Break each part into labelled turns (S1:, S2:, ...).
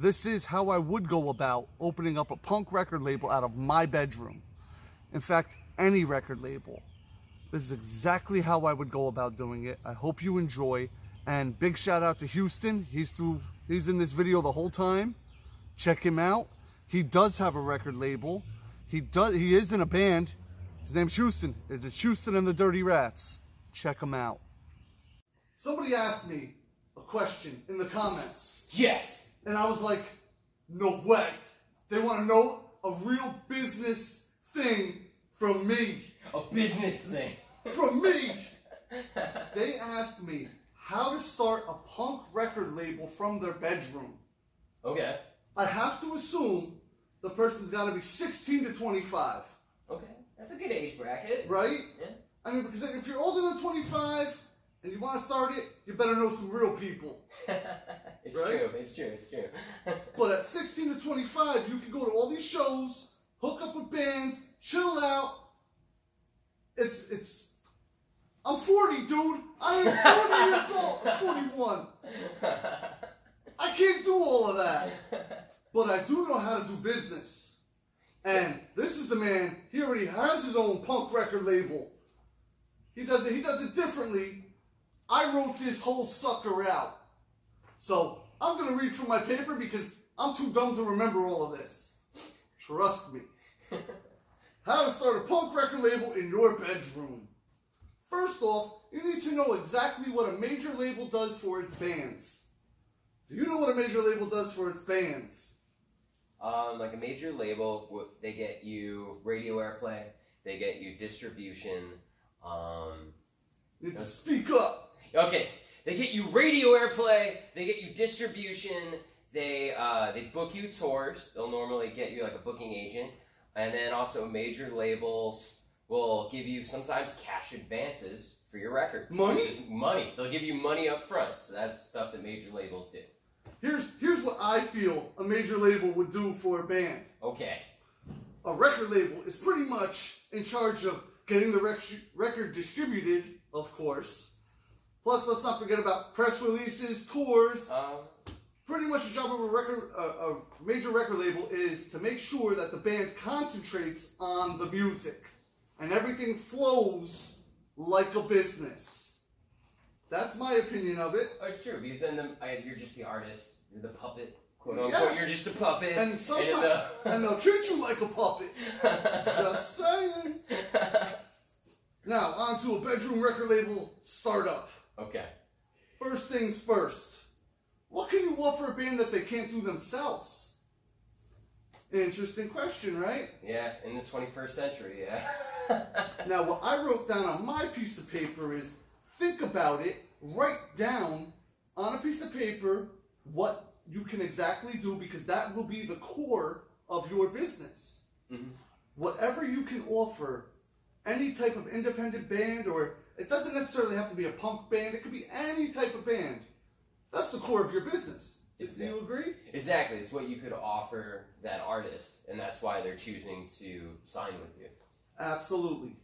S1: This is how I would go about opening up a punk record label out of my bedroom. In fact, any record label. This is exactly how I would go about doing it. I hope you enjoy. And big shout out to Houston. He's through he's in this video the whole time. Check him out. He does have a record label. He does he is in a band. His name's Houston. It's Houston and the Dirty Rats. Check him out. Somebody asked me a question in the comments.
S2: Yes.
S1: And I was like, no way. They want to know a real business thing from me.
S2: A business thing.
S1: From me. they asked me how to start a punk record label from their bedroom.
S2: Okay.
S1: I have to assume the person's got to be 16 to 25,
S2: Okay. That's a good age bracket.
S1: right?
S2: Yeah.
S1: I mean, because if you're older than 25 and you want to start it, you better know some real people.
S2: it's
S1: Right?
S2: true. It's true. It's true.
S1: But at 16 to 25, you can go to all these shows, hook up with bands, chill out. It's it's. I'm 40, dude. I am 40 years old. I'm 41. I can't do all of that, but I do know how to do business. And this is the man. He already has his own punk record label. He does it. He does it differently. I wrote this whole sucker out. So I'm gonna read from my paper because I'm too dumb to remember all of this. Trust me. How to start a punk record label in your bedroom. First off, you need to know exactly what a major label does for its bands. Do you know what a major label does for its bands?
S2: um, like a major label, they get you radio airplay. They get you distribution. Um,
S1: You need to speak up.
S2: okay. They get you radio airplay. They get you distribution. They uh, they book you tours. They'll normally get you like a booking agent, and then also major labels will give you sometimes cash advances for your records.
S1: Money?
S2: Which is money. They'll give you money up front. So that's stuff that major labels do.
S1: Here's here's what I feel a major label would do for a band.
S2: Okay.
S1: A record label is pretty much in charge of getting the rec- record distributed, of course. Plus, let's not forget about press releases, tours,
S2: Um,
S1: pretty much the job of a record, uh, a major record label is to make sure that the band concentrates on the music and everything flows like a business. That's my opinion of it.
S2: oh, it's true because then the, I, you're just the artist. You're the puppet, quote unquote.
S1: Yes.
S2: You're just a puppet.
S1: And sometimes,
S2: uh,
S1: and they'll treat you like a puppet. Just saying. Now, on to a bedroom record label startup.
S2: Okay.
S1: First things first. What can you offer a band that they can't do themselves? Interesting question, right?
S2: Yeah, in the 21st century. Yeah.
S1: Now, what I wrote down on my piece of paper is think about it, write down on a piece of paper what you can exactly do because that will be the core of your business.
S2: Mhm.
S1: Whatever you can offer, any type of independent band, or it doesn't necessarily have to be a punk band, it could be any type of band. That's the core of your business. Do you agree?
S2: Exactly. It's what you could offer that artist, and that's why they're choosing to sign with you.
S1: Absolutely.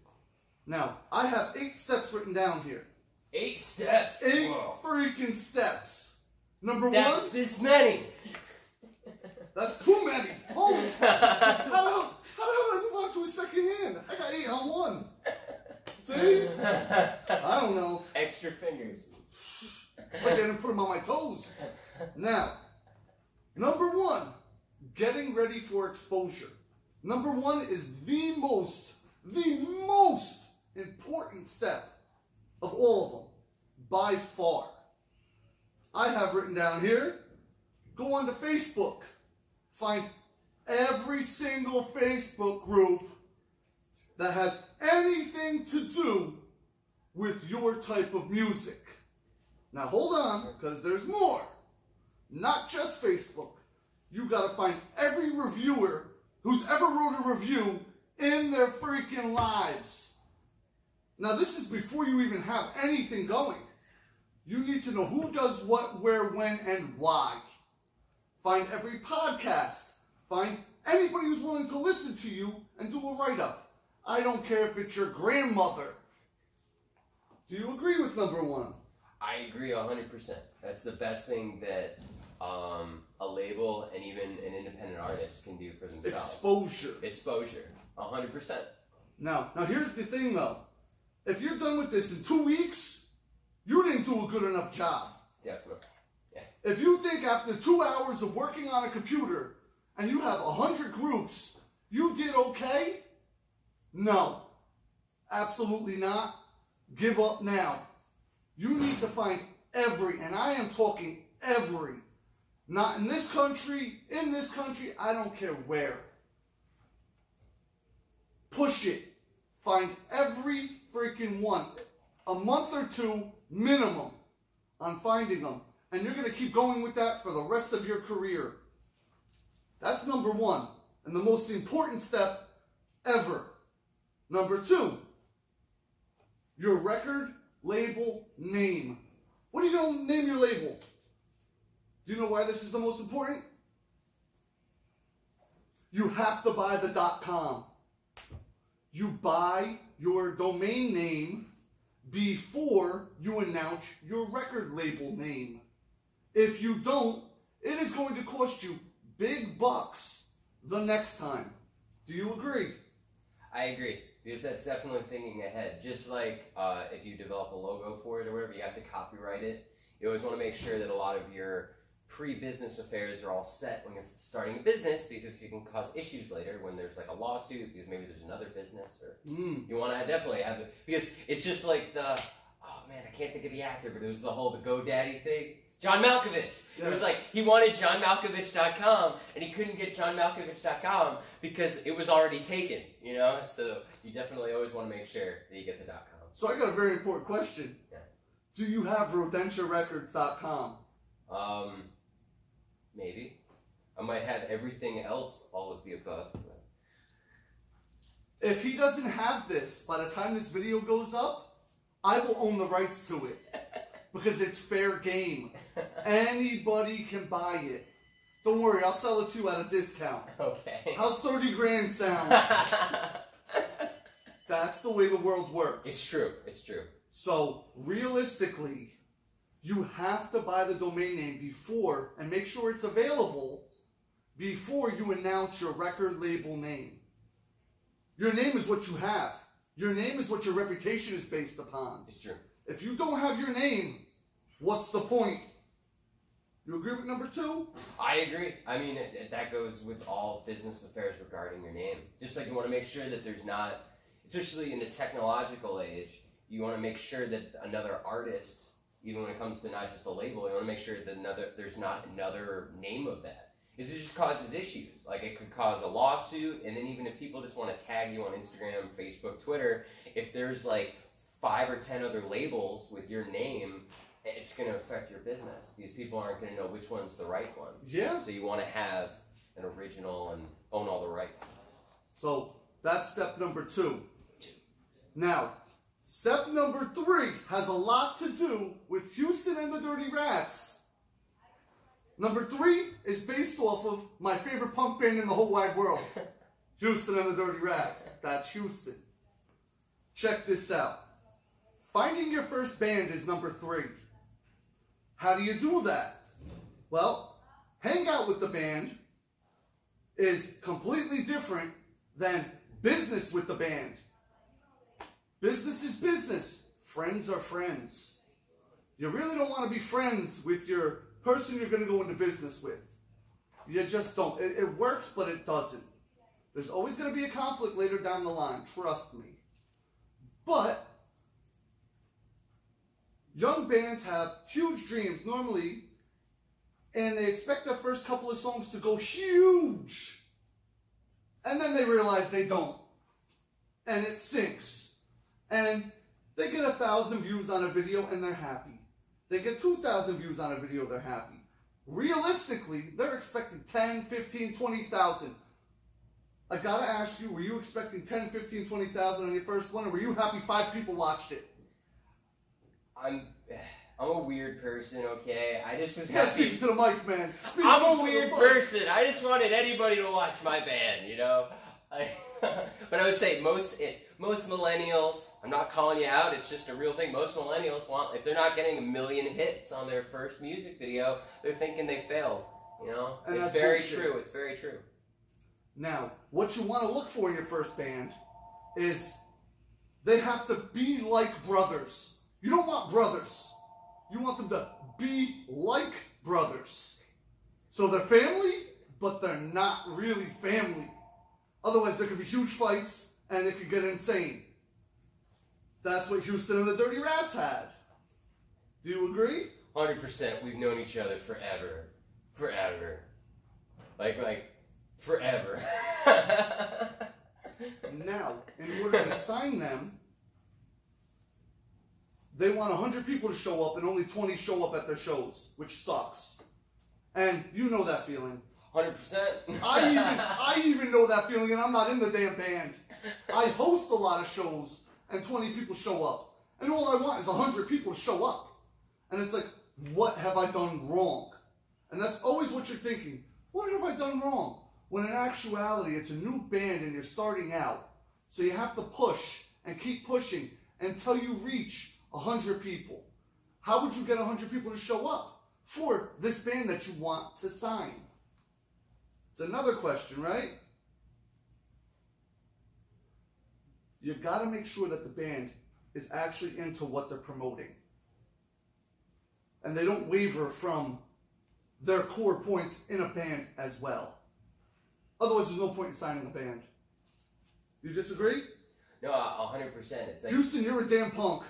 S1: Now, I have eight steps written down here.
S2: Eight steps.
S1: Eight
S2: Whoa.
S1: freaking steps. Number one?
S2: That's
S1: one,
S2: this many.
S1: that's too many. Holy, how the hell, how the hell did I move on to a second hand? I got eight on one. See? I don't know.
S2: Extra fingers.
S1: I didn't put them on my toes. Now, number one, getting ready for exposure. Number one is the most, the most important step of all of them, by far. I have written down here, go onto Facebook, find every single Facebook group that has anything to do with your type of music. Now hold on, because there's more. Not just Facebook. You gotta find every reviewer who's ever wrote a review in their freaking lives. Now this is before you even have anything going. You need to know who does what, where, when, and why. Find every podcast. Find anybody who's willing to listen to you and do a write-up. I don't care if it's your grandmother. Do you agree with number one?
S2: I agree hundred percent. That's the best thing that um, a label and even an independent artist can do for themselves.
S1: Exposure.
S2: Exposure, hundred percent.
S1: Now, now here's the thing though. If you're done with this in two weeks, you didn't do a good enough job.
S2: Definitely.
S1: If you think after two hours of working on a computer and you have a hundred groups, you did okay? No, absolutely not. Give up now. You need to find every, and I am talking every, not in this country, in this country, I don't care where. Push it. Find every freaking one. A month or two minimum on finding them. And you're going to keep going with that for the rest of your career. That's number one. And the most important step ever. Number two, your record label name. What are you going to name your label? Do you know why this is the most important? You have to buy the dot .com. You buy your domain name before you announce your record label name. If you don't, it is going to cost you big bucks the next time. Do you agree?
S2: I agree because that's definitely thinking ahead. Just like uh, if you develop a logo for it or whatever, you have to copyright it. You always want to make sure that a lot of your pre-business affairs are all set when you're starting a business because you can cause issues later when there's like a lawsuit because maybe there's another business or
S1: Mm.
S2: you want to definitely have it because it's just like the oh man I can't think of the actor but it was the whole the GoDaddy thing. John Malkovich. It was like he wanted JohnMalkovich.com and he couldn't get JohnMalkovich.com because it was already taken. You know, so you definitely always want to make sure that you get the .com.
S1: So I got a very important question.
S2: Yeah.
S1: Do you have rodentiarecords.com?
S2: Um, maybe I might have everything else, all of the above. but-
S1: If he doesn't have this by the time this video goes up, I will own the rights to it because it's fair game. Anybody can buy it. Don't worry, I'll sell it to you at a discount.
S2: okay.
S1: How's 30 grand sound? That's the way the world works.
S2: it's true. It's true.
S1: So realistically, you have to buy the domain name before and make sure it's available before you announce your record label name. Your name is what you have. Your name is what your reputation is based upon.
S2: It's true.
S1: If you don't have your name, what's the point? You agree with number two?
S2: I agree. I mean, it, it- that goes with all business affairs regarding your name. Just like you want to make sure that there's not, especially in the technological age, you want to make sure that another artist, even when it comes to not just a label, you want to make sure that another there's not another name of that. It just causes issues. Like it could cause a lawsuit, and then even if people just want to tag you on Instagram, Facebook, Twitter, if there's like five or ten other labels with your name, it's going to affect your business because people aren't going to know which one's the right one.
S1: Yeah.
S2: So you want to have an original and own all the rights.
S1: So that's step number two. Now, step number three has a lot to do with Houston and the Dirty Rats. Number three is based off of my favorite punk band in the whole wide world, Houston and the Dirty Rats. That's Houston. Check this out. Finding your first band is number three. How do you do that? Well, hang out with the band is completely different than business with the band. Business is business. Friends are friends. You really don't want to be friends with your person you're going to go into business with. You just don't. It, it works, but it doesn't. There's always going to be a conflict later down the line. Trust me. But young bands have huge dreams normally, and they expect their first couple of songs to go huge. And then they realize they don't. And it sinks. And they get a thousand views on a video and they're happy. They get 2,000 views on a video, they're happy. Realistically, they're expecting 10, 15, 20,000. I gotta ask you, were you expecting 10, 15, 20,000 on your first one, or were you happy five people watched it?
S2: I'm I'm a weird person, okay? I just was happy.
S1: speak to the mic, man. Speak
S2: I'm a weird person. I just wanted anybody to watch my band, you know. I, but I would say most it, most millennials. I'm not calling you out. It's just a real thing. Most millennials want if they're not getting a million hits on their first music video, they're thinking they failed. You know,
S1: And
S2: it's very
S1: bullshit.
S2: true. It's very true.
S1: Now, what you want to look for in your first band is they have to be like brothers. You don't want brothers. You want them to be like brothers. So they're family, but they're not really family. Otherwise, there could be huge fights and it could get insane. That's what Houston and the Dirty Rats had. Do you agree?
S2: Hundred percent. We've known each other forever, forever, like like forever.
S1: Now, in order to sign them, they want 100 people to show up and only 20 show up at their shows, which sucks. And you know that feeling.
S2: Hundred percent.
S1: I even I even know that feeling and I'm not in the damn band. I host a lot of shows and 20 people show up. And all I want is 100 people to show up. And it's like, what have I done wrong? And that's always what you're thinking. What have I done wrong? When in actuality, it's a new band and you're starting out. So you have to push and keep pushing until you reach 100 people. How would you get 100 people to show up for this band that you want to sign? It's another question, right? You've got to make sure that the band is actually into what they're promoting. And they don't waver from their core points in a band as well. Otherwise, there's no point in signing a band. You disagree?
S2: No, a hundred percent. It's like
S1: Houston, you're a damn punk.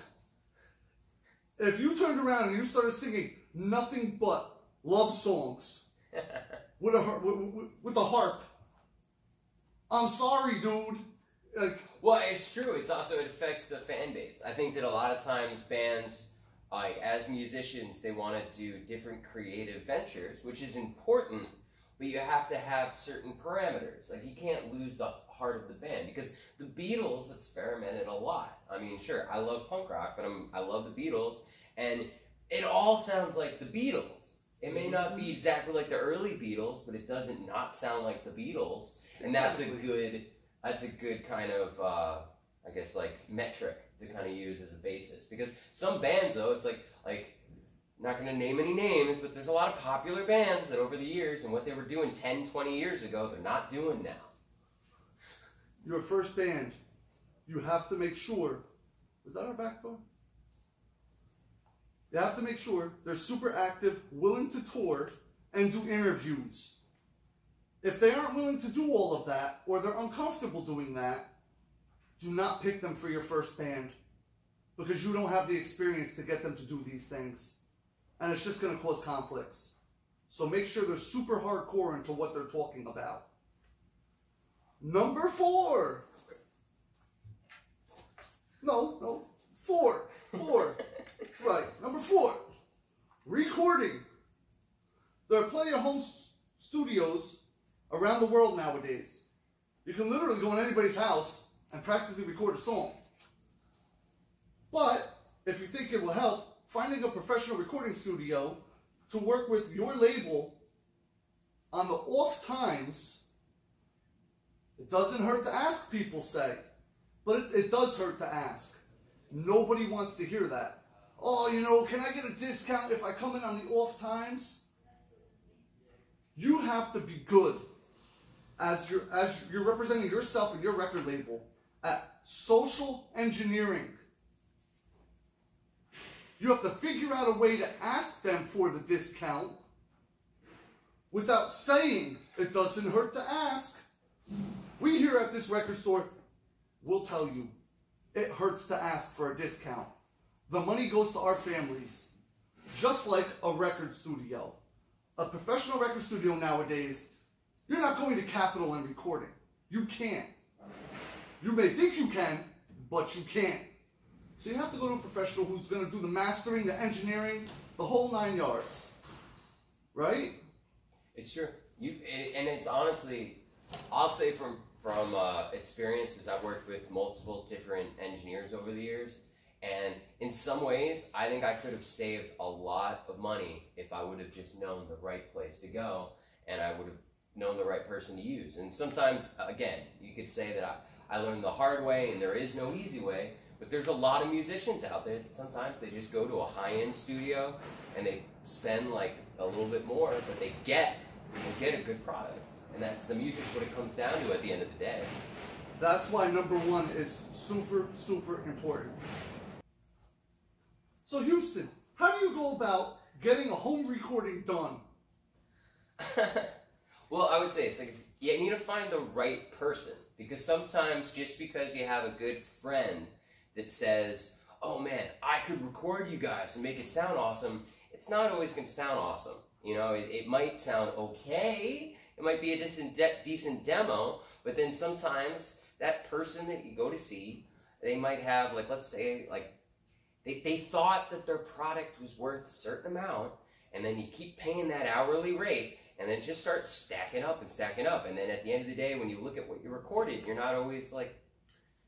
S1: If you turned around and you started singing nothing but love songs with a with, with, a harp, I'm sorry, dude. Like,
S2: Well, it's true. It's also it affects the fan base. I think that a lot of times bands, like as musicians, they want to do different creative ventures, which is important. But you have to have certain parameters. Like you can't lose the heart of the band because the Beatles experimented a lot. I mean, sure, I love punk rock, but I'm I love the Beatles, and it all sounds like the Beatles. It may not be exactly like the early Beatles, but it doesn't not sound like the Beatles, and that's a good that's a good kind of uh, I guess like metric to kind of use as a basis because some bands though it's like like not going to name any names but there's a lot of popular bands that over the years and what they were doing 10 20 years ago they're not doing now
S1: your first band, you have to make sure. Is that our back door? You have to make sure they're super active, willing to tour, and do interviews. If they aren't willing to do all of that, or they're uncomfortable doing that, do not pick them for your first band because you don't have the experience to get them to do these things. And it's just going to cause conflicts. So make sure they're super hardcore into what they're talking about. Number four. No, no. Four. Four. right. Number four. Recording. There are plenty of home studios around the world nowadays. You can literally go in anybody's house and practically record a song. But if you think it will help, finding a professional recording studio to work with your label on the off times it doesn't hurt to ask, people say. But it, it does hurt to ask. Nobody wants to hear that. Oh, you know, can I get a discount if I come in on the off times? You have to be good as you're, as you're representing yourself and your record label at social engineering. You have to figure out a way to ask them for the discount without saying it doesn't hurt to ask. We here at this record store will tell you it hurts to ask for a discount. The money goes to our families, just like a record studio. A professional record studio nowadays, you're not going to Capitol and recording. You can't. You may think you can, but you can't. So you have to go to a professional who's going to do the mastering, the engineering, the whole nine yards. Right?
S2: It's true. You and and it's honestly, I'll say from from uh, experience, because I've worked with multiple different engineers over the years, and in some ways, I think I could have saved a lot of money if I would have just known the right place to go, and I would have known the right person to use. And sometimes, again, you could say that I, I learned the hard way, and there is no easy way. But there's a lot of musicians out there that sometimes they just go to a high-end studio and they spend like a little bit more, but they get and get a good product. And that's the music what it comes down to at the end of the day.
S1: That's why number one is super, super important. So, Houston, how do you go about getting a home recording done?
S2: well, I would say it's like you need to find the right person because sometimes just because you have a good friend that says, "Oh man, I could record you guys and make it sound awesome," it's not always going to sound awesome. You know, it, it might sound okay. It might be a decent, de- decent demo, but then sometimes that person that you go to see, they might have like let's say like they, they thought that their product was worth a certain amount, and then you keep paying that hourly rate, and then just start stacking up and stacking up. And then at the end of the day, when you look at what you recorded, you're not always like,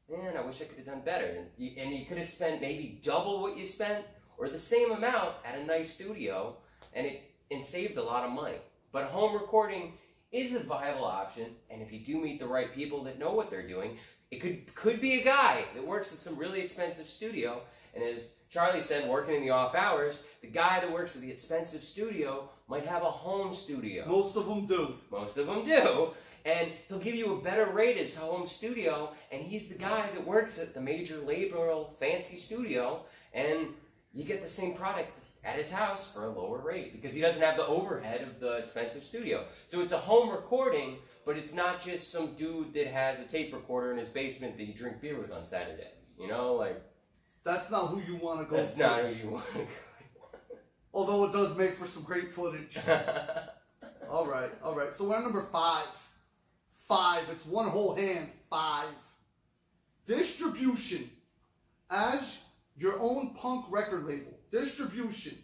S2: man, I wish I could have done better. And you, and you could have spent maybe double what you spent or the same amount at a nice studio, and it and saved a lot of money. But home recording is a viable option, and if you do meet the right people that know what they're doing, it could could be a guy that works at some really expensive studio and as Charlie said, working in the off hours, the guy that works at the expensive studio might have a home studio.
S1: Most of them do.
S2: Most of them do. And he'll give you a better rate as home studio, and he's the guy that works at the major label fancy studio, and you get the same product at his house for a lower rate because he doesn't have the overhead of the expensive studio. So it's a home recording, but it's not just some dude that has a tape recorder in his basement that you drink beer with on Saturday. You know, like
S1: that's not who you want to go
S2: That's
S1: to.
S2: not who you want to go.
S1: Although it does make for some great footage. all right, all right. So we're at number five. Five. It's one whole hand. Five. Distribution. As your own punk record label. Distribution.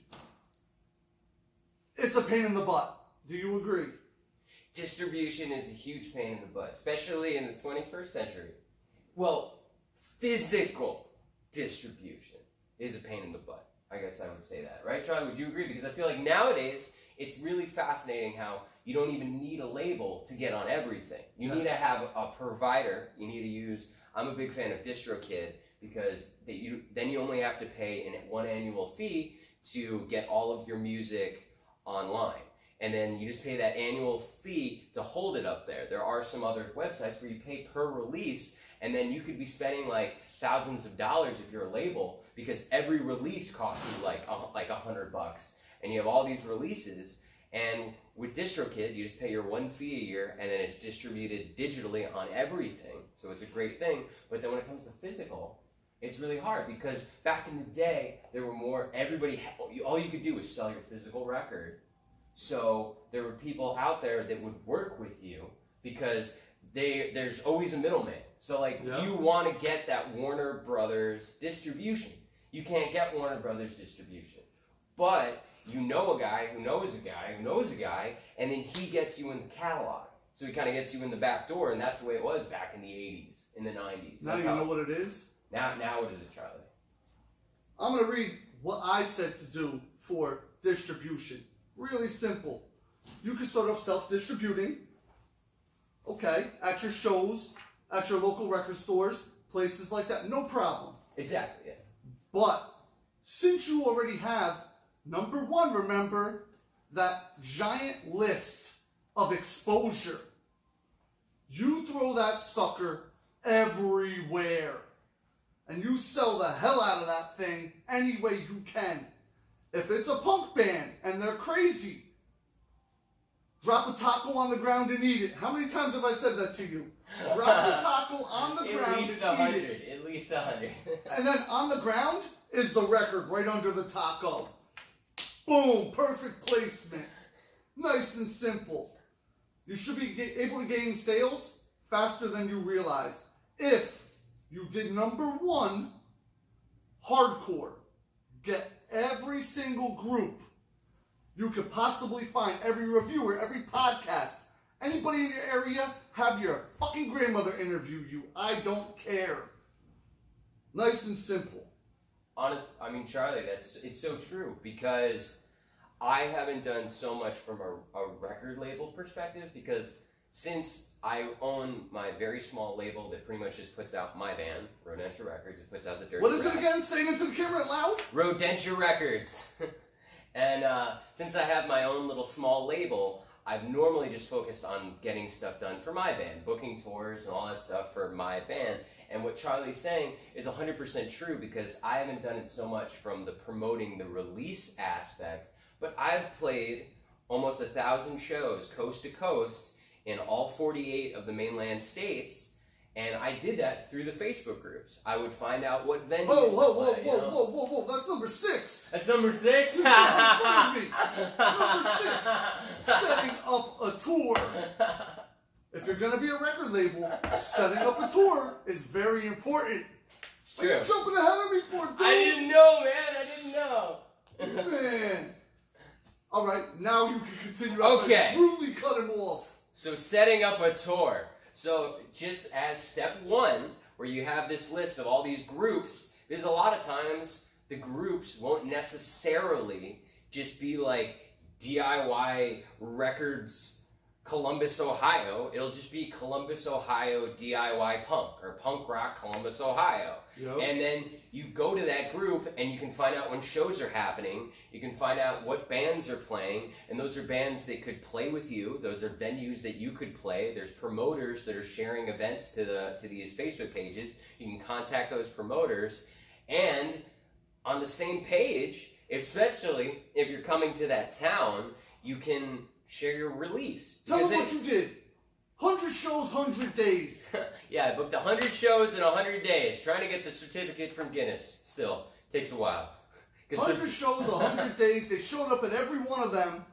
S1: It's a pain in the butt. Do you agree?
S2: Distribution is a huge pain in the butt, especially in the 21st century. Well, physical distribution is a pain in the butt. I guess I would say that, right, Charlie? Would you agree? Because I feel like nowadays it's really fascinating how you don't even need a label to get on everything. You yes. need to have a provider. You need to use. I'm a big fan of DistroKid because you, then you only have to pay an one annual fee to get all of your music online. And then you just pay that annual fee to hold it up there. There are some other websites where you pay per release, and then you could be spending like thousands of dollars if you're a label because every release costs you like a, like a hundred bucks, and you have all these releases. And with DistroKid, you just pay your one fee a year, and then it's distributed digitally on everything. So it's a great thing. But then when it comes to physical, it's really hard because back in the day, there were more. Everybody, all you could do was sell your physical record. So there were people out there that would work with you because they there's always a middleman. So like yeah. you want to get that Warner Brothers distribution. You can't get Warner Brothers distribution. But you know a guy who knows a guy who knows a guy, and then he gets you in the catalog. So he kind of gets you in the back door, and that's the way it was back in the 80s, in the 90s.
S1: Now
S2: that's
S1: you know what it is?
S2: Now, now what is it, Charlie?
S1: I'm going to read what I said to do for distribution. Really simple. You can start off self-distributing, okay, at your shows, at your local record stores, places like that. No problem.
S2: Exactly, yeah.
S1: But since you already have, number one, remember that giant list of exposure. You throw that sucker everywhere. And you sell the hell out of that thing any way you can. If it's a punk band and they're crazy, drop a taco on the ground and eat it. How many times have I said that to you? Drop the taco on the ground. At.
S2: Least a hundred. At least a hundred.
S1: and then on the ground is the record right under the taco. Boom! Perfect placement. Nice and simple. You should be able to gain sales faster than you realize if you did number one, hardcore. Get every single group you could possibly find, every reviewer, every podcast, anybody in your area, have your fucking grandmother interview you. I don't care. Nice and simple.
S2: Honest, I mean, Charlie, that's it's so true because I haven't done so much from a, a record label perspective because since I own my very small label that pretty much just puts out my band, Rodentia Records. It puts out the Dirty
S1: What is
S2: Rap.
S1: it again? Say it into the camera loud.
S2: Rodentia Records. and uh, since I have my own little small label, I've normally just focused on getting stuff done for my band, booking tours and all that stuff for my band. And what Charlie's saying is 100% true because I haven't done it so much from the promoting the release aspect, but I've played almost a thousand shows coast to coast in all 48 of the mainland states. And I did that through the Facebook groups. I would find out what venues.
S1: Whoa, whoa, whoa,
S2: play, you
S1: whoa,
S2: know?
S1: whoa, whoa, whoa! That's number six.
S2: That's number six.
S1: You're making fun of me. Number six, setting up a tour. If you're gonna be a record label, setting up a tour is very important.
S2: It's
S1: Are you
S2: true.
S1: jumping ahead of me for dude?
S2: I didn't know, man. I didn't know.
S1: Man. All right, now you can continue.
S2: Okay.
S1: Rudely cut him off.
S2: So setting up a tour. So just as step one, where you have this list of all these groups, there's a lot of times the groups won't necessarily just be like DIY Records Columbus, Ohio. It'll just be Columbus, Ohio DIY Punk or Punk Rock Columbus, Ohio. And then you go to that group and you can find out when shows are happening. You can find out what bands are playing, and those are bands that could play with you. Those are venues that you could play. There's promoters that are sharing events to the to these Facebook pages. You can contact those promoters, and on the same page, especially if you're coming to that town, you can share your release.
S1: Tell
S2: it-
S1: what you did. Hundred shows, hundred days.
S2: yeah, I booked 100 shows in 100 days. Trying to get the certificate from Guinness. Still, takes a while. 'Cause the-
S1: Hundred shows, hundred days. They showed up at every one of them.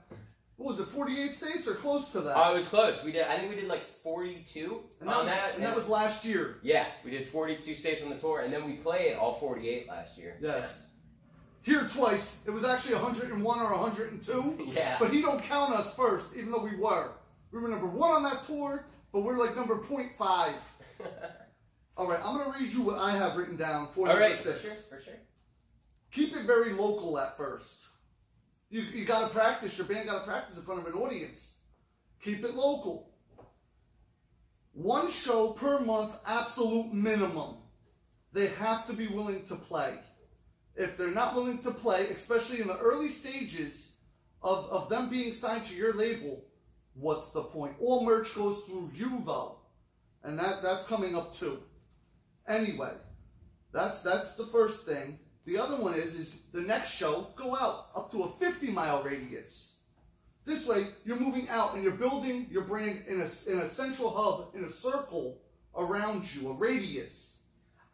S1: What was it? Forty-eight states or close to that?
S2: Oh, it was close. We did. I think we did like 42
S1: and that,
S2: on
S1: was,
S2: that.
S1: and that was last year.
S2: yeah, we did 42 states on the tour, and then we played all 48 last year.
S1: Yes. Here twice. It was actually 101 or 102.
S2: Yeah.
S1: But he don't count us first, even though we were. We were number one on that tour, but we're like number 0.5. All right, I'm gonna read you what I have written down for
S2: all right, for sure, for sure.
S1: Keep it very local at first. You, you gotta practice. Your band gotta practice in front of an audience. Keep it local. One show per month, absolute minimum. They have to be willing to play. If they're not willing to play, especially in the early stages of, of them being signed to your label, what's the point? All merch goes through you though. And that, that's coming up too. Anyway, that's that's the first thing. The other one is is the next show go out up to a 50 mile radius. This way you're moving out and you're building your brand in a in a central hub in a circle around you, a radius.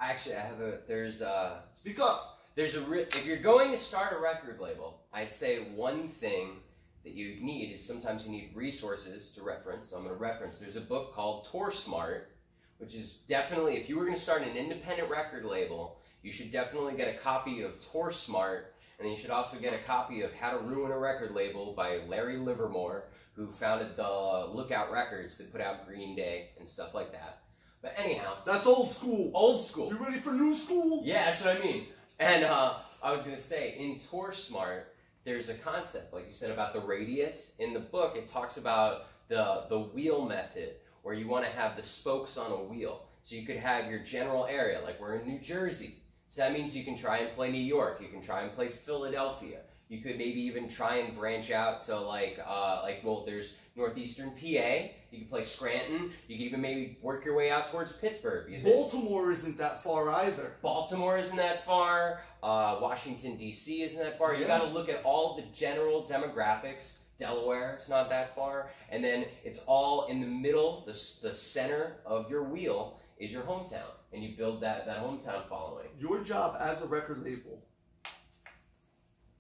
S2: Actually, I have a. There's uh
S1: Speak up.
S2: There's a if you're going to start a record label, I'd say one thing that you need is sometimes you need resources to reference. So I'm going to reference. There's a book called Tour Smart, which is definitely if you were going to start an independent record label, you should definitely get a copy of Tour Smart, and then you should also get a copy of How to Ruin a Record Label by Larry Livermore, who founded the Lookout Records that put out Green Day and stuff like that. But anyhow,
S1: That's old school.
S2: old school.
S1: You ready for new school?
S2: Yeah, that's what I mean. And uh, I was gonna say, in Tour Smart, there's a concept, like you said, about the radius. In the book, it talks about the the wheel method, where you want to have the spokes on a wheel. So you could have your general area, like we're in New Jersey. So that means you can try and play New York. You can try and play Philadelphia. You could maybe even try and branch out to like uh, like well, there's northeastern PA. You could play Scranton. You could even maybe work your way out towards Pittsburgh.
S1: Baltimore isn't that far either.
S2: Baltimore isn't that far. Uh, Washington D.C. isn't that far. You
S1: Yeah.
S2: got to look at all the general demographics. Delaware is not that far, and then it's all in the middle. The the center of your wheel is your hometown, and you build that that hometown following.
S1: Your job as a record label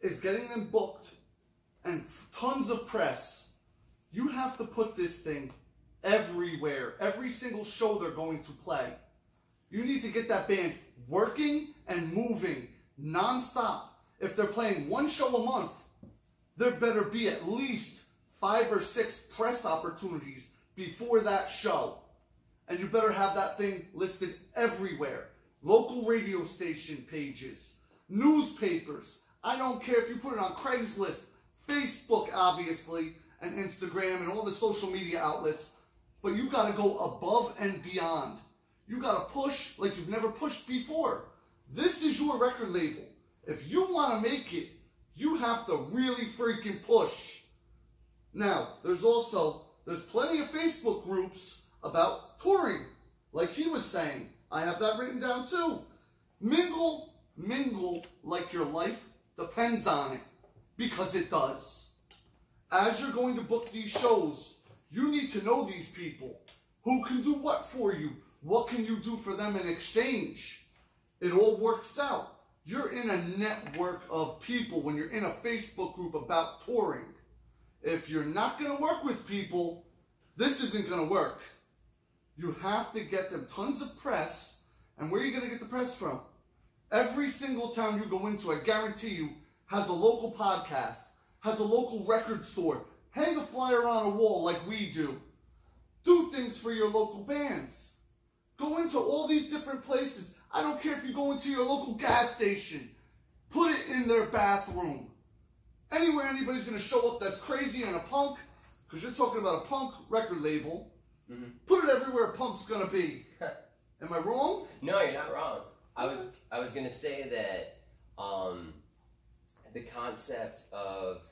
S1: is getting them booked and tons of press. You have to put this thing everywhere, every single show they're going to play. You need to get that band working and moving nonstop. If they're playing one show a month, there better be at least five or six press opportunities before that show. And you better have that thing listed everywhere. Local radio station pages, newspapers. I don't care if you put it on Craigslist, Facebook, obviously, and Instagram and all the social media outlets. But you got to go above and beyond. You got to push like you've never pushed before. This is your record label. If you want to make it, you have to really freaking push. Now, there's also there's plenty of Facebook groups about touring. Like he was saying. I have that written down too. Mingle, mingle like your life depends on it. Because it does. As you're going to book these shows, you need to know these people. Who can do what for you? What can you do for them in exchange? It all works out. You're in a network of people when you're in a Facebook group about touring. If you're not going to work with people, this isn't going to work. You have to get them tons of press. And where are you going to get the press from? Every single town you go into, I guarantee you, has a local podcast, has a local record store. Hang a flyer on a wall like we do. Do things for your local bands. Go into all these different places. I don't care if you go into your local gas station. Put it in their bathroom. Anywhere anybody's going to show up that's crazy and a punk, because you're talking about a punk record label,
S2: Mm-hmm.
S1: put it everywhere a punk's going to be. Am I wrong?
S2: No, you're not wrong. I was I was gonna say that um, the concept of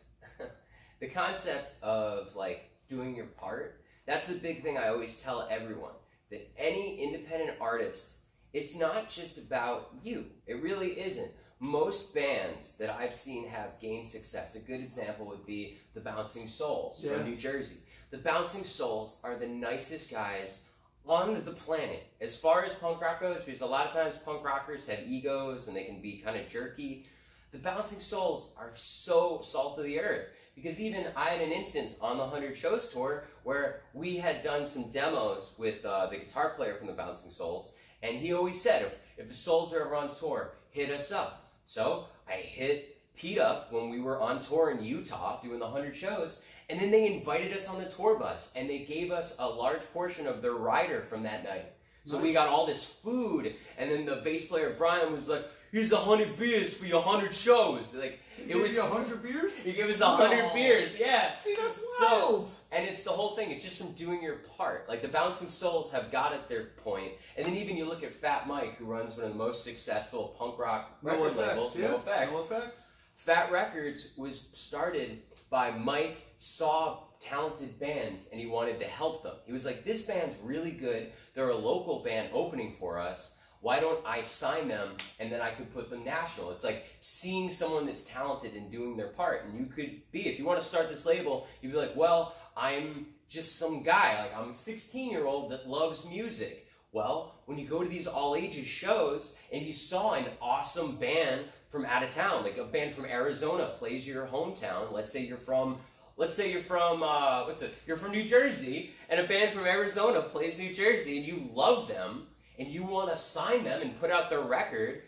S2: the concept of like doing your part. That's the big thing I always tell everyone that any independent artist, it's not just about you. It really isn't. Most bands that I've seen have gained success. A good example would be the Bouncing Souls
S1: Yeah.
S2: from New Jersey. The Bouncing Souls are the nicest guys on the planet as far as punk rock goes because a lot of times punk rockers have egos and they can be kind of jerky the bouncing souls are so salt of the earth because even i had an instance on the 100 shows tour where we had done some demos with uh, the guitar player from the bouncing souls and he always said if, if the souls are ever on tour hit us up so i hit pete up when we were on tour in utah doing the 100 shows and then they invited us on the tour bus and they gave us a large portion of their rider from that night. So we got all this food, and then the bass player Brian was like, "Here's a hundred beers for your hundred shows." Like it
S1: Give
S2: was,
S1: a hundred beers?
S2: he gave us a hundred
S1: No.
S2: beers, yeah.
S1: See, that's
S2: So-
S1: wild.
S2: And it's the whole thing. It's just from doing your part. Like the Bouncing Souls have got at their point, and then even you look at Fat Mike, who runs one of the most successful punk rock
S1: no
S2: record
S1: effects.
S2: labels,
S1: yeah.
S2: NOFX.
S1: No effects.
S2: Fat Wreck Chords was started by Mike saw talented bands and he wanted to help them. He was like, "This band's really good. They're a local band opening for us. Why don't I sign them and then I could put them national?" It's like seeing someone that's talented and doing their part. And you could be if you want to start this label, you'd be like, "Well, I'm just some guy. Like I'm a 16-year-old that loves music." Well, when you go to these all ages shows and you saw an awesome band from out of town, like a band from Arizona plays your hometown. Let's say you're from, let's say you're from, uh, what's it? You're from New Jersey, and a band from Arizona plays New Jersey, and you love them, and you want to sign them and put out their record.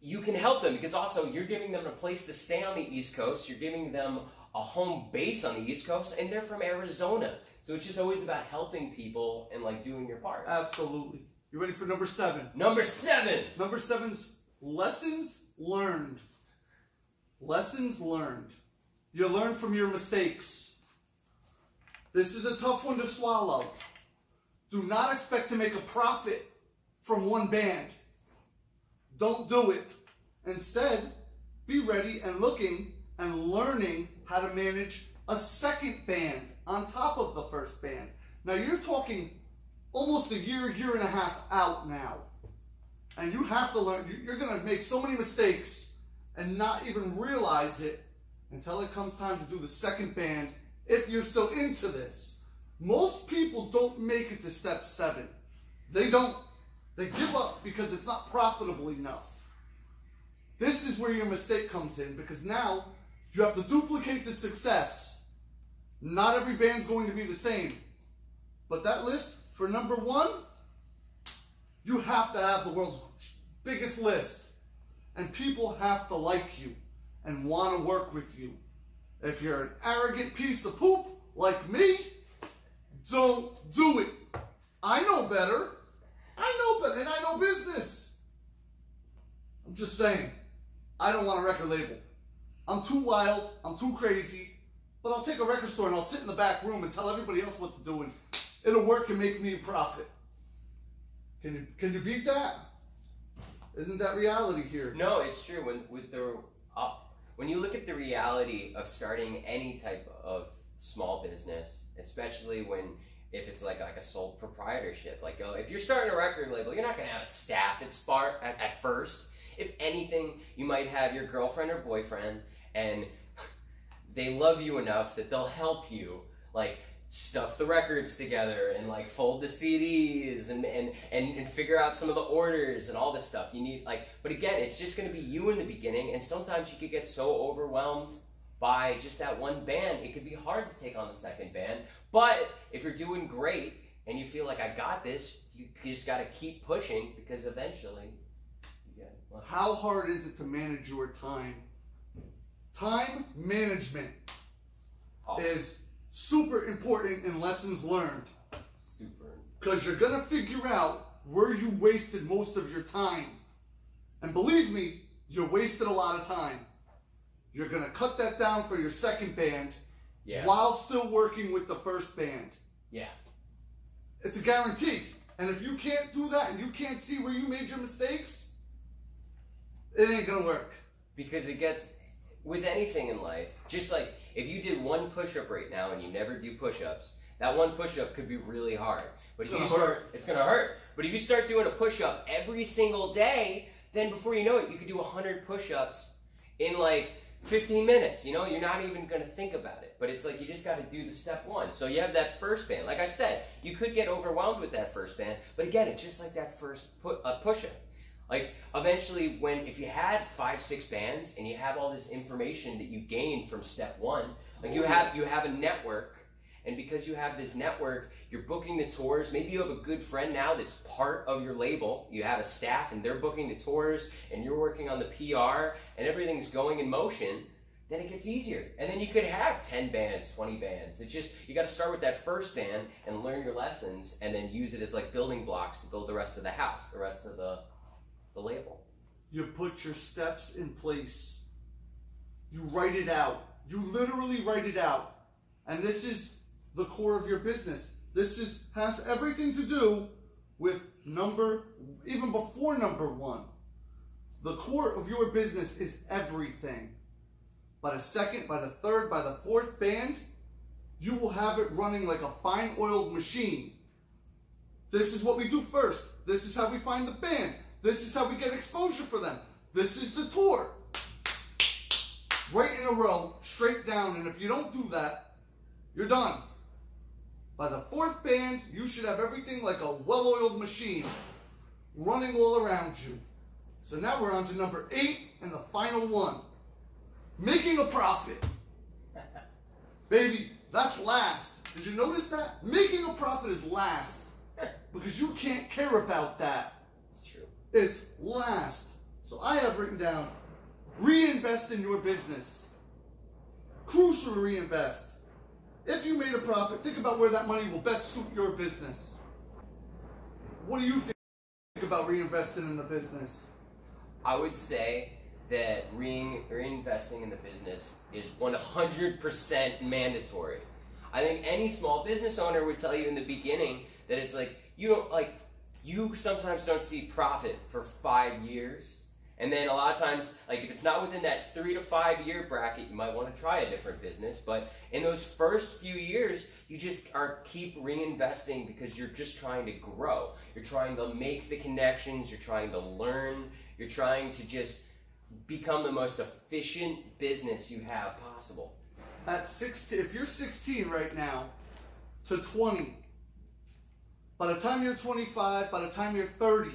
S2: You can help them because also you're giving them a place to stay on the East Coast. You're giving them a home base on the East Coast, and they're from Arizona. So it's just always about helping people and like doing your part.
S1: Absolutely. You ready for number seven?
S2: Number seven.
S1: Number seven's lessons learned. Lessons learned. You learn from your mistakes. This is a tough one to swallow. Do not expect to make a profit from one band. Don't do it. Instead, be ready and looking and learning how to manage a second band on top of the first band. Now you're talking almost a year, year and a half out now. And you have to learn, you- you're going to make so many mistakes and not even realize it until it comes time to do the second band if you're still into this. Most people don't make it to step seven. They don't. They give up because it's not profitable enough. This is where your mistake comes in because now you have to duplicate the success. Not every band's going to be the same. But that list for number one, you have to have the world's biggest list. And people have to like you and want to work with you. If you're an arrogant piece of poop like me, don't do it. I know better. I know better, and I know business. I'm just saying, I don't want a record label. I'm too wild, I'm too crazy, but I'll take a record store and I'll sit in the back room and tell everybody else what to do, and it'll work and make me a profit. Can you can you beat that? Isn't that reality here?
S2: No, it's true. When with the uh, when you look at the reality of starting any type of small business, especially when if it's like like a sole proprietorship. Like oh, if you're starting a record label, you're not gonna have a staff at Spark at, at first. If anything, you might have your girlfriend or boyfriend, and they love you enough that they'll help you like stuff the records together and like fold the CDs and, and, and, and figure out some of the orders and all this stuff. You need like, but again, it's just going to be you in the beginning, and sometimes you could get so overwhelmed by just that one band, it could be hard to take on the second band. But if you're doing great and you feel like I got this, you just got to keep pushing because eventually. You get, well,
S1: How hard is it to manage your time? Time management
S2: oh,
S1: is super important in lessons learned
S2: super.
S1: because you're gonna figure out where you wasted most of your time. And believe me, you wasted a lot of time. You're gonna cut that down for your second band
S2: Yeah.
S1: while still working with the first band.
S2: Yeah.
S1: It's a guarantee. And if you can't do that and you can't see where you made your mistakes, it ain't gonna work.
S2: Because it gets with anything in life, just like if you did one push up right now and you never do push ups, that one push up could be really hard. But
S1: It's
S2: if you
S1: gonna
S2: start it's gonna hurt. But if you start doing a push up every single day, then before you know it, you could do hundred push ups in like 15 minutes. You know, you're not even gonna think about it. But it's like you just gotta do the step one. So you have that first band. Like I said, you could get overwhelmed with that first band, but again, it's just like that first put a push up. Like eventually, when if you had five, six bands and you have all this information that you gained from step one, like you have you have a network, and because you have this network, you're booking the tours. Maybe you have a good friend now that's part of your label. You have a staff and they're booking the tours, and you're working on the PR, and everything's going in motion. Then it gets easier, and then you could have ten bands, twenty bands. It's just you got to start with that first band and learn your lessons, and then use it as like building blocks to build the rest of the house, the rest of the the label.
S1: You put your steps in place. You write it out. You literally write it out. And this is the core of your business. This is has everything to do with number even before number 1. The core of your business is everything. By the second, by the third, by the fourth band, you will have it running like a fine oiled machine. This is what we do first. This is how we find the band. This is how we get exposure for them. This is the tour. Right in a row, straight down. And if you don't do that, you're done. By the fourth band, you should have everything like a well oiled machine running all around you. So now we're on to number eight and the final one making a profit. Baby, that's last. Did you notice that? Making a profit is last because you can't care about that.
S2: It's true.
S1: It's last. So I have written down reinvest in your business. Crucial to reinvest. If you made a profit, think about where that money will best suit your business. What do you think about reinvesting in the business?
S2: I would say that rein, reinvesting in the business is 100% mandatory. I think any small business owner would tell you in the beginning that it's like you don't like you sometimes don't see profit for five years. And then a lot of times, like if it's not within that three to five year bracket, you might want to try a different business. But in those first few years, you just are keep reinvesting because you're just trying to grow. You're trying to make the connections. You're trying to learn. You're trying to just become the most efficient business you have possible.
S1: At 16, if you're 16 right now to 20, by the time you're 25, by the time you're 30,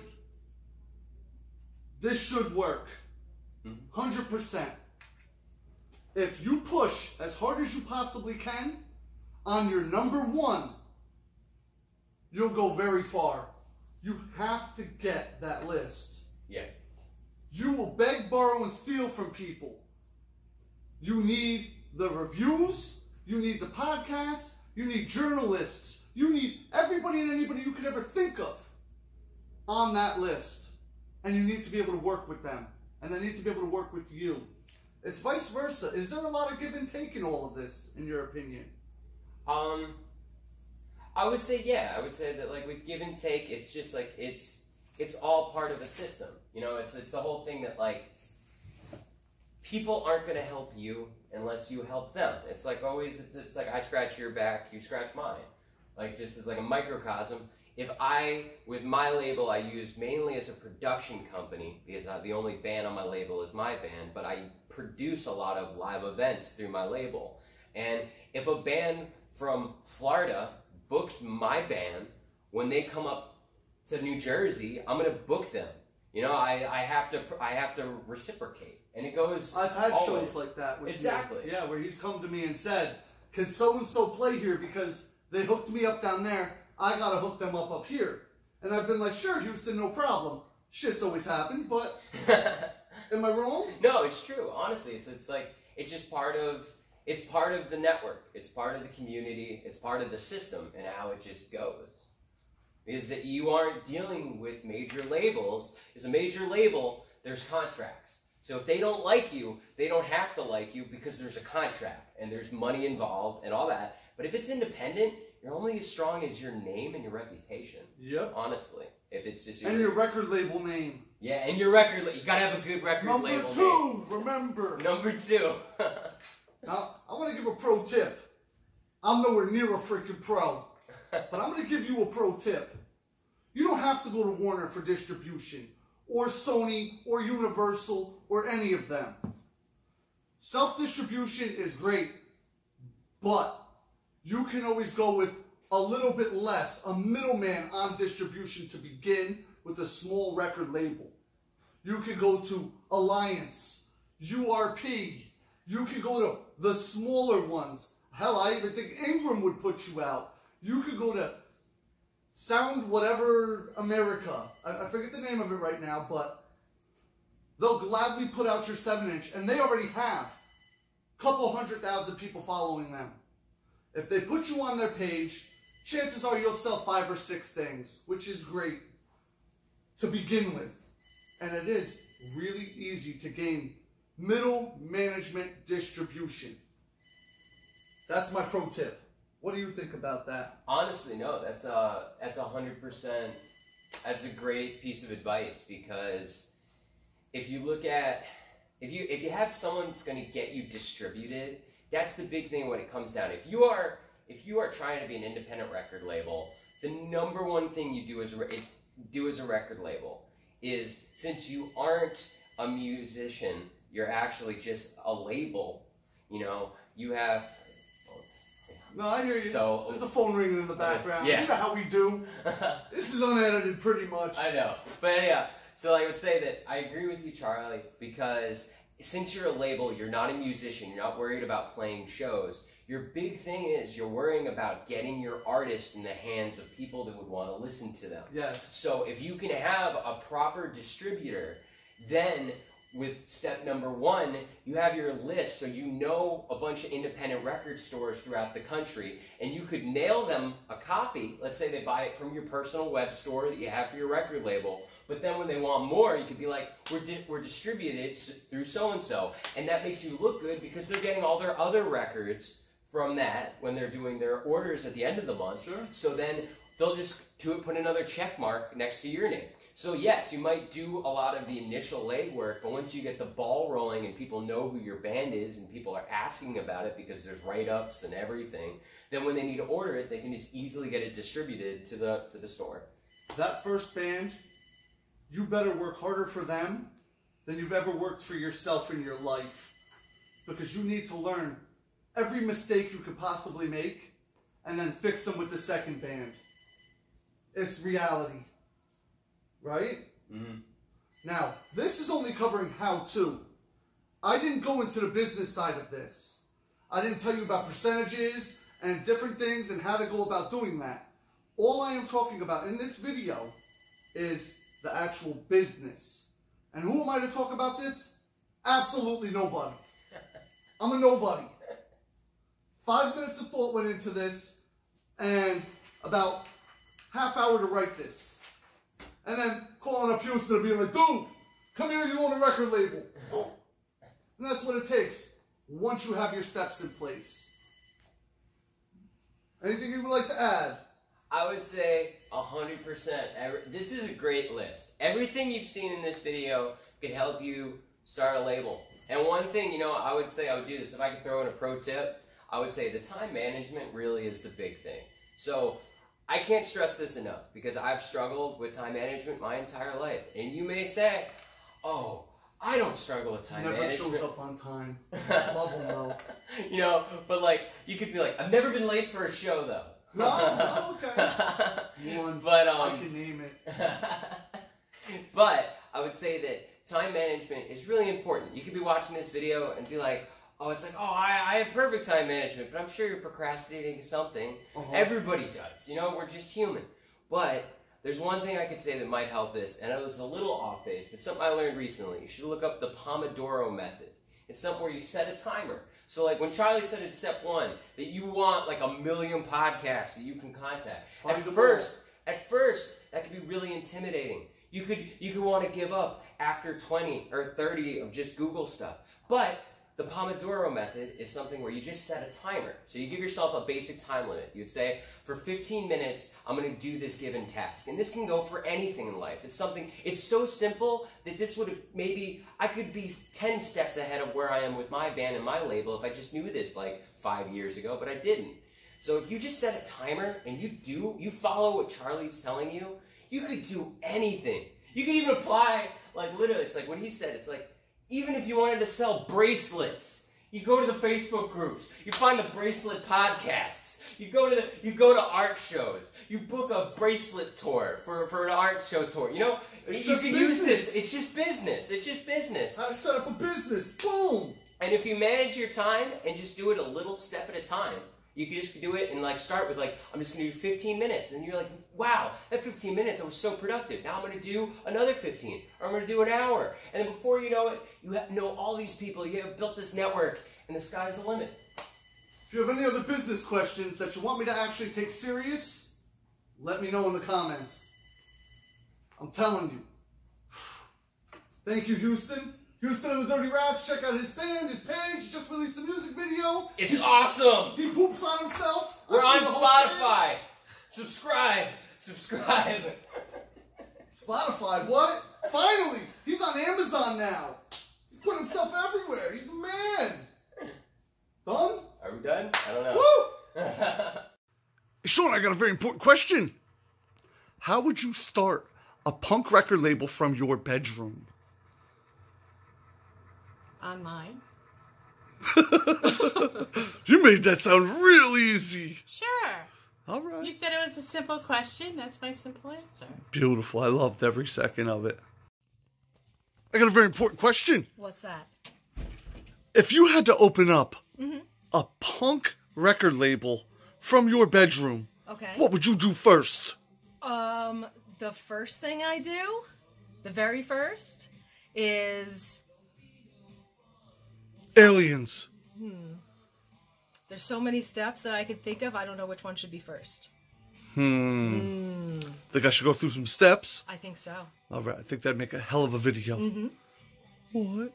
S1: this should work. Mm-hmm. 100%. If you push as hard as you possibly can on your number one, you'll go very far. You have to get that list.
S2: Yeah.
S1: You will beg, borrow, and steal from people. You need the reviews. You need the podcasts. You need journalists. You need everybody and anybody you could ever think of on that list. And you need to be able to work with them. And they need to be able to work with you. It's vice versa. Is there a lot of give and take in all of this, in your opinion?
S2: Um, I would say yeah. I would say that like with give and take, it's just like it's it's all part of a system. You know, it's it's the whole thing that like people aren't going to help you unless you help them. It's like always, it's, it's like I scratch your back, you scratch mine. Like just as like a microcosm. If I, with my label, I use mainly as a production company because uh, the only band on my label is my band, but I produce a lot of live events through my label. And if a band from Florida booked my band, when they come up to New Jersey, I'm gonna book them. You know, I, I have to I have to reciprocate, and it goes.
S1: I've had
S2: always.
S1: shows like that. With
S2: Exactly.
S1: You. Yeah, where he's come to me and said, "Can so and so play here because they hooked me up down there? I gotta hook them up up here." And I've been like, "Sure, Houston, no problem." Shit's always happened, but am I wrong?
S2: no, it's true. Honestly, it's it's like it's just part of it's part of the network. It's part of the community. It's part of the system and how it just goes. Is that you aren't dealing with major labels. Is a major label, there's contracts. So if they don't like you, they don't have to like you because there's a contract and there's money involved and all that. But if it's independent, you're only as strong as your name and your reputation.
S1: Yep.
S2: Honestly, if it's just your,
S1: And your record label name.
S2: yeah, and your record, you gotta have a good record label.
S1: Number
S2: label
S1: two, remember.
S2: Number two.
S1: Now, I want to give a pro tip. I'm nowhere near a freaking pro, but I'm going to give you a pro tip. You don't have to go to Warner for distribution, or Sony, or Universal, or any of them. Self distribution is great, but you can always go with a little bit less, a middleman on distribution to begin with a small record label. You can go to Alliance, URP. You can go to the smaller ones. Hell, I even think Ingram would put you out. You could go to Sound Whatever America. I, I forget the name of it right now, but they'll gladly put out your 7 inch, and they already have a couple hundred thousand people following them. If they put you on their page, chances are you'll sell five or six things, which is great to begin with. And it is really easy to gain middle management distribution. That's my pro tip. What do you think about that?
S2: Honestly, no. That's a that's a hundred percent. That's a great piece of advice because if you look at if you if you have someone that's going to get you distributed, that's the big thing when it comes down. If you are if you are trying to be an independent record label, the number one thing you do as a do as a record label is since you aren't a musician, you're actually just a label. You know, you have.
S1: No, I hear you.
S2: So-
S1: There's a phone ringing in the background.
S2: Yeah.
S1: You know how we do. This is unedited pretty much.
S2: I know. But yeah, so I would say that I agree with you, Charlie, because since you're a label, you're not a musician, you're not worried about playing shows. Your big thing is you're worrying about getting your artist in the hands of people that would want to listen to them.
S1: Yes.
S2: So if you can have a proper distributor, then with step number one, you have your list so you know a bunch of independent record stores throughout the country and you could mail them a copy. Let's say they buy it from your personal web store that you have for your record label. But then when they want more, you could be like, we're, di- we're distributed s- through so and so. And that makes you look good because they're getting all their other records from that when they're doing their orders at the end of the month.
S1: Sure.
S2: So then they'll just to put another check mark next to your name. So yes, you might do a lot of the initial legwork, but once you get the ball rolling and people know who your band is and people are asking about it because there's write-ups and everything, then when they need to order it, they can just easily get it distributed to the to the store.
S1: That first band, you better work harder for them than you've ever worked for yourself in your life. Because you need to learn every mistake you could possibly make and then fix them with the second band. It's reality. Right?
S2: Mm-hmm.
S1: Now, this is only covering how to. I didn't go into the business side of this. I didn't tell you about percentages and different things and how to go about doing that. All I am talking about in this video is the actual business. And who am I to talk about this? Absolutely nobody. I'm a nobody. Five minutes of thought went into this and about half hour to write this. And then calling up Houston and being like, dude, come here, you own a record label. And that's what it takes once you have your steps in place. Anything you would like to add?
S2: I would say 100%. Every- This is a great list. Everything you've seen in this video could help you start a label. And one thing, you know, I would say I would do this if I could throw in a pro tip. I would say the time management really is the big thing. So I can't stress this enough because I've struggled with time management my entire life. And you may say, "Oh, I don't struggle with time
S1: Never
S2: management."
S1: Never shows up on time. Love him though.
S2: you know, but like you could be like, "I've never been late for a show though."
S1: No, no, okay. One.
S2: But
S1: I
S2: um,
S1: can name it.
S2: but I would say that time management is really important. You could be watching this video and be like, oh, it's like, oh, I, I have perfect time management, but I'm sure you're procrastinating something.
S1: Uh-huh.
S2: Everybody does. You know, we're just human. But there's one thing I could say that might help this, and it was a little off base, but something I learned recently. You should look up the Pomodoro method. It's something where you set a timer. So, like when Charlie said in step one that you want like a million podcasts that you can contact.
S1: Find
S2: At first, at first, that could be really intimidating. You could you could want to give up after 20 or 30 of just Google stuff. But the Pomodoro method is something where you just set a timer. So you give yourself a basic time limit. You'd say, for 15 minutes, I'm going to do this given task. And this can go for anything in life. It's something, it's so simple that this would have maybe, I could be 10 steps ahead of where I am with my band and my label if I just knew this like five years ago, but I didn't. So if you just set a timer and you do, you follow what Charlie's telling you, you could do anything. You could even apply, like literally, it's like when he said, it's like, even if you wanted to sell bracelets, you go to the Facebook groups, you find the bracelet podcasts, you go to the, you go to art shows, you book a bracelet tour for, for an art show tour. You know,
S1: It's
S2: you
S1: just
S2: can use
S1: business.
S2: this. It's just business. It's just business.
S1: How to set up a business. Boom.
S2: And if you manage your time and just do it a little step at a time, you can just do it and like start with like I'm just gonna do 15 minutes, and you're like, wow, that 15 minutes I was so productive. Now I'm gonna do another 15, or I'm gonna do an hour, and then before you know it, you have, know all these people. You have built this network, and the sky's the limit.
S1: If you have any other business questions that you want me to actually take serious, let me know in the comments. I'm telling you. Thank you, Houston. Houston and the Dirty Rats. Check out his band, his page. He just released a music video.
S2: It's awesome.
S1: He poops on himself.
S2: We're
S1: I've
S2: on
S1: seen the whole thing.
S2: Spotify. Subscribe. Subscribe.
S1: Spotify, what? Finally! He's on Amazon now. He's put himself everywhere. He's the man. Done?
S2: Are we done? I don't know.
S1: Woo! Sean, I got a very important question. How would you start a punk record label from your bedroom?
S3: Online.
S1: You made that sound real easy.
S3: Sure.
S1: All right.
S3: You said it was a simple question. That's my simple answer.
S1: Beautiful. I loved every second of it. I got a very important question.
S3: What's that?
S1: If you had to open up a punk record label from your bedroom,
S4: Okay.
S1: what would you do first?
S4: Um, the first thing I do, the very first, is
S1: Aliens.
S4: There's so many steps that I could think of. I don't know which one should be first.
S1: Hmm. Think I should go through some steps?
S4: I think so.
S1: All right. I think that'd make a hell of a video. What?